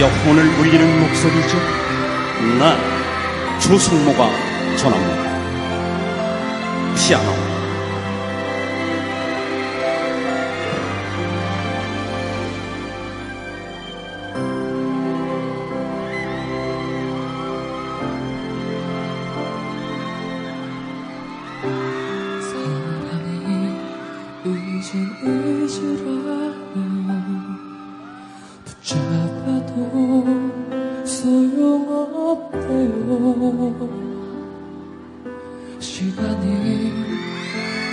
이어폰을 울리는 목소리죠. 난 조승모가 전합니다. 피아노. 이젠 잊으라며 시간이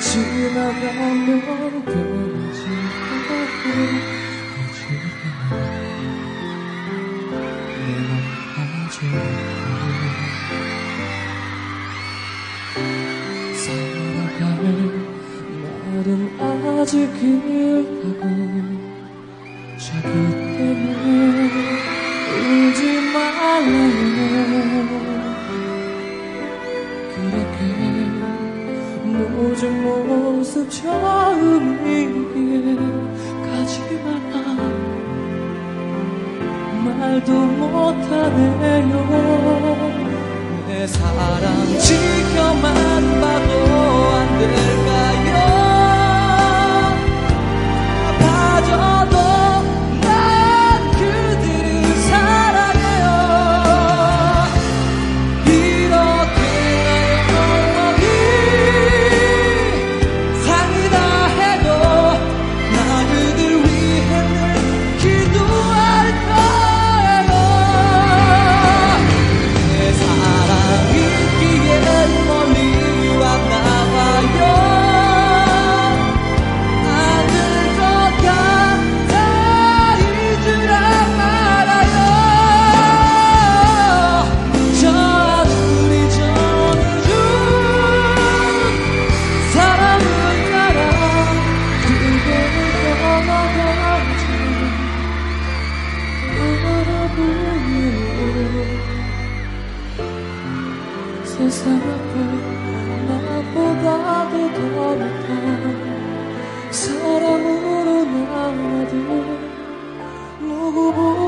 지나가면 변하지 않고 내맘 아직 살아갈 날은 아직 길다고 자기 때문에 울지 말라요 모든 모습 처음이기에 가지 마라 말도 못하네요. 내 사랑 세상 앞에 나보다도 더 못한 사람으로 나를 누구보다